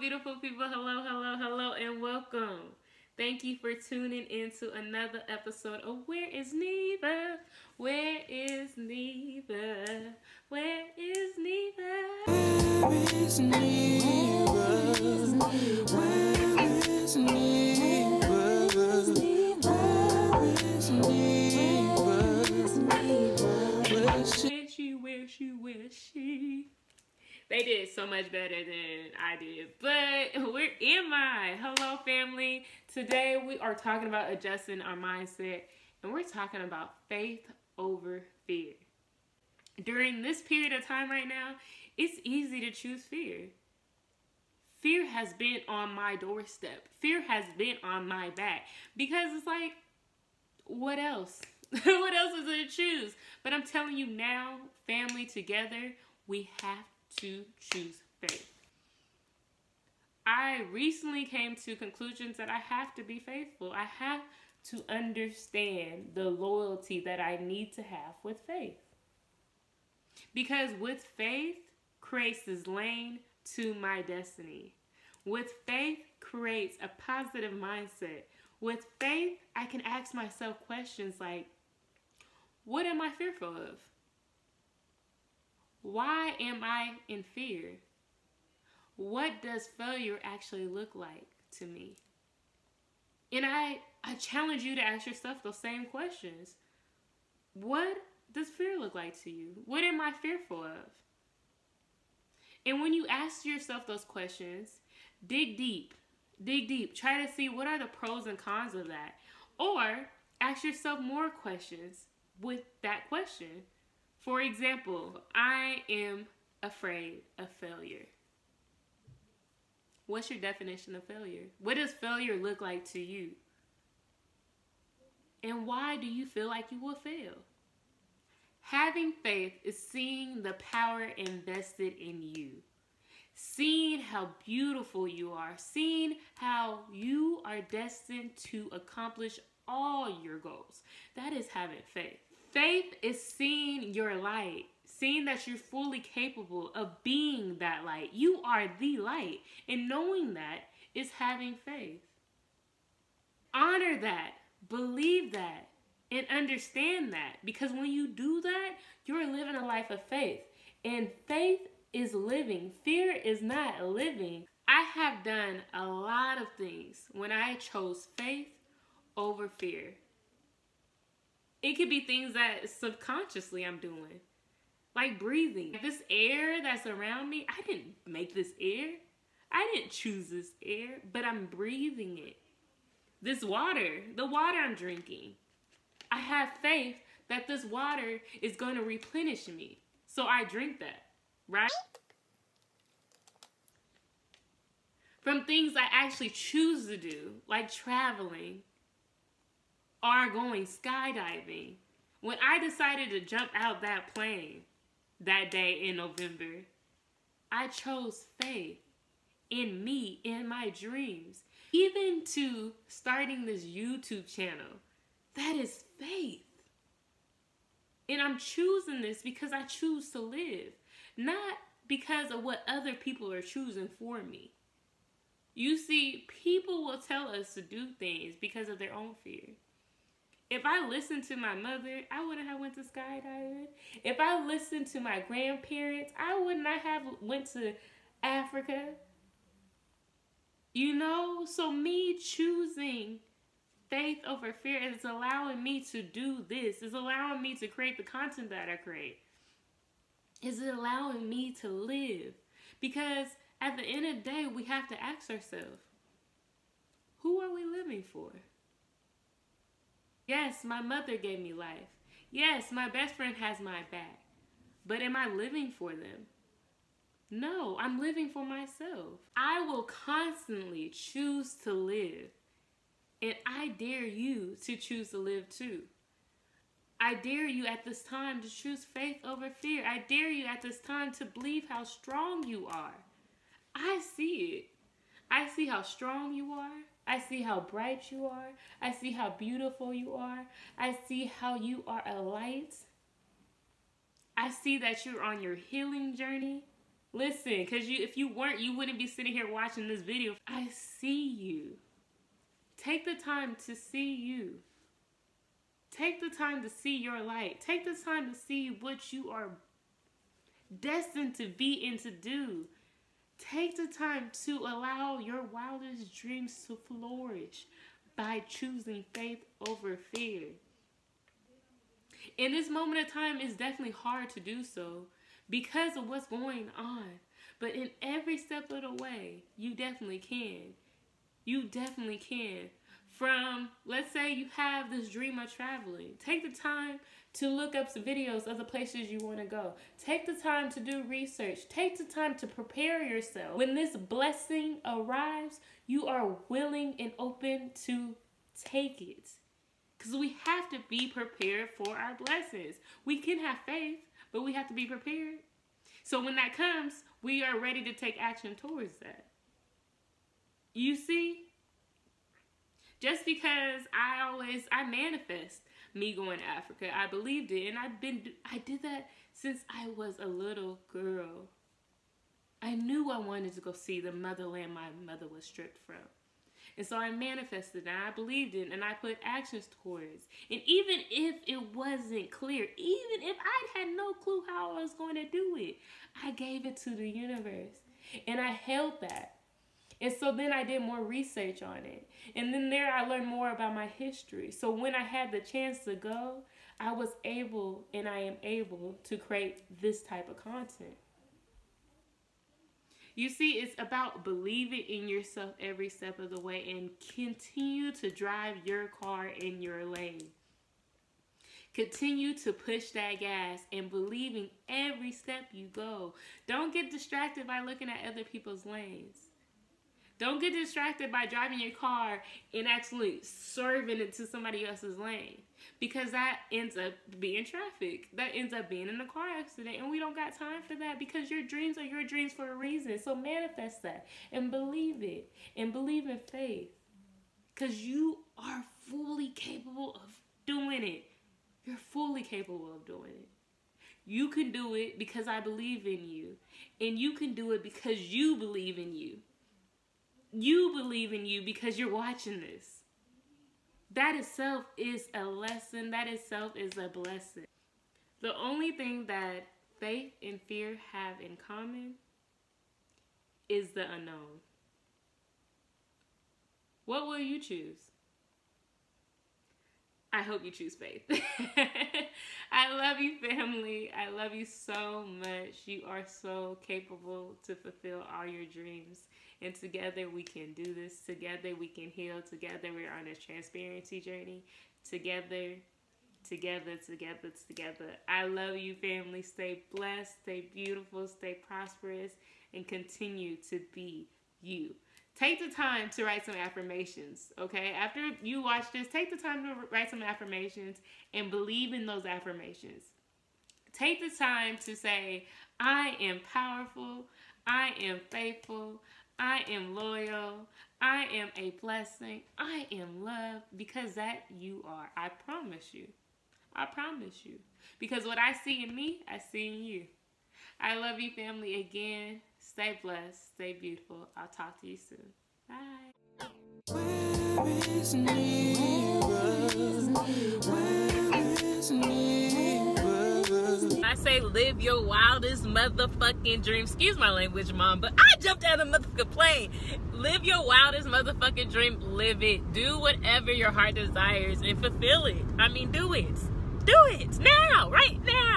Beautiful people. Hello, hello, hello, and welcome. Thank you for tuning into another episode of Where is Neva? Where is Neva? Where is Neva? Where is Neva? Where is did so much better than I did. But where am I? Hello, family. Today we are talking about adjusting our mindset and we're talking about faith over fear. During this period of time right now, it's easy to choose fear. Fear has been on my doorstep. Fear has been on my back because it's like, what else? what else is there to choose? But I'm telling you now, family together, we have to choose faith. I recently came to conclusions that I have to be faithful. I have to understand the loyalty that I need to have with faith. Because with faith creates this lane to my destiny. With faith creates a positive mindset. With faith, I can ask myself questions like, what am I fearful of? Why am I in fear? What does failure actually look like to me? And I, I challenge you to ask yourself those same questions. What does fear look like to you? What am I fearful of? And when you ask yourself those questions, dig deep. Dig deep. Try to see what are the pros and cons of that. Or ask yourself more questions with that question. For example, I am afraid of failure. What's your definition of failure? What does failure look like to you? And why do you feel like you will fail? Having faith is seeing the power invested in you, seeing how beautiful you are, seeing how you are destined to accomplish all your goals. That is having faith. Faith is seeing your light, seeing that you're fully capable of being that light. You are the light. And knowing that is having faith. Honor that, believe that, and understand that. Because when you do that, you're living a life of faith. And faith is living, fear is not living. I have done a lot of things when I chose faith over fear. It could be things that subconsciously I'm doing. Like breathing. This air that's around me, I didn't make this air. I didn't choose this air, but I'm breathing it. This water, the water I'm drinking. I have faith that this water is going to replenish me. So I drink that, right? From things I actually choose to do, like traveling, are going skydiving. When I decided to jump out that plane that day in November, I chose faith in me, in my dreams. Even to starting this YouTube channel, that is faith. And I'm choosing this because I choose to live, not because of what other people are choosing for me. You see, people will tell us to do things because of their own fear. If I listened to my mother, I wouldn't have went to skydiving. If I listened to my grandparents, I would not have went to Africa. You know, so me choosing faith over fear is allowing me to do this. Is allowing me to create the content that I create. Is it allowing me to live? Because at the end of the day, we have to ask ourselves, who are we living for? Yes, my mother gave me life. Yes, my best friend has my back. But am I living for them? No, I'm living for myself. I will constantly choose to live. And I dare you to choose to live too. I dare you at this time to choose faith over fear. I dare you at this time to believe how strong you are. I see it. I see how strong you are. I see how bright you are. I see how beautiful you are. I see how you are a light. I see that you're on your healing journey. Listen, because you if you weren't, you wouldn't be sitting here watching this video. I see you. Take the time to see you. Take the time to see your light. Take the time to see what you are destined to be and to do. Take the time to allow your wildest dreams to flourish by choosing faith over fear. In this moment of time, it's definitely hard to do so because of what's going on. But in every step of the way, you definitely can. You definitely can. From, let's say you have this dream of traveling, take the time to look up some videos of the places you want to go. Take the time to do research. Take the time to prepare yourself. When this blessing arrives, you are willing and open to take it. Because we have to be prepared for our blessings. We can have faith, but we have to be prepared. So when that comes, we are ready to take action towards that. You see? Just because I always I manifest me going to Africa. I believed it and I've been I did that since I was a little girl. I knew I wanted to go see the motherland my mother was stripped from. And so I manifested and I believed it and I put actions towards. And even if it wasn't clear, even if I had no clue how I was going to do it, I gave it to the universe. And I held that. And so then I did more research on it. And then there I learned more about my history. So when I had the chance to go, I was able and I am able to create this type of content. You see, it's about believing in yourself every step of the way and continue to drive your car in your lane. Continue to push that gas and believing every step you go. Don't get distracted by looking at other people's lanes. Don't get distracted by driving your car and actually serving it to somebody else's lane because that ends up being traffic. That ends up being in a car accident, and we don't got time for that because your dreams are your dreams for a reason. So manifest that and believe it and believe in faith because you are fully capable of doing it. You're fully capable of doing it. You can do it because I believe in you, and you can do it because you believe in you you believe in you because you're watching this. That itself is a lesson. That itself is a blessing. The only thing that faith and fear have in common is the unknown. What will you choose? I hope you choose faith. I love you, family. I love you so much. You are so capable to fulfill all your dreams. And together we can do this. Together we can heal. Together we're on this transparency journey. Together, together, together, together. I love you, family. Stay blessed, stay beautiful, stay prosperous, and continue to be you. Take the time to write some affirmations, okay? After you watch this, take the time to write some affirmations and believe in those affirmations. Take the time to say, I am powerful, I am faithful, I am loyal. I am a blessing. I am love because that you are. I promise you. I promise you. Because what I see in me, I see in you. I love you, family. Again, stay blessed, stay beautiful. I'll talk to you soon. Bye. I say live your wildest motherfucking dream. Excuse my language, mom, but I jumped out of motherfucking plane. Live your wildest motherfucking dream. Live it. Do whatever your heart desires and fulfill it. I mean, do it. Do it now, right now.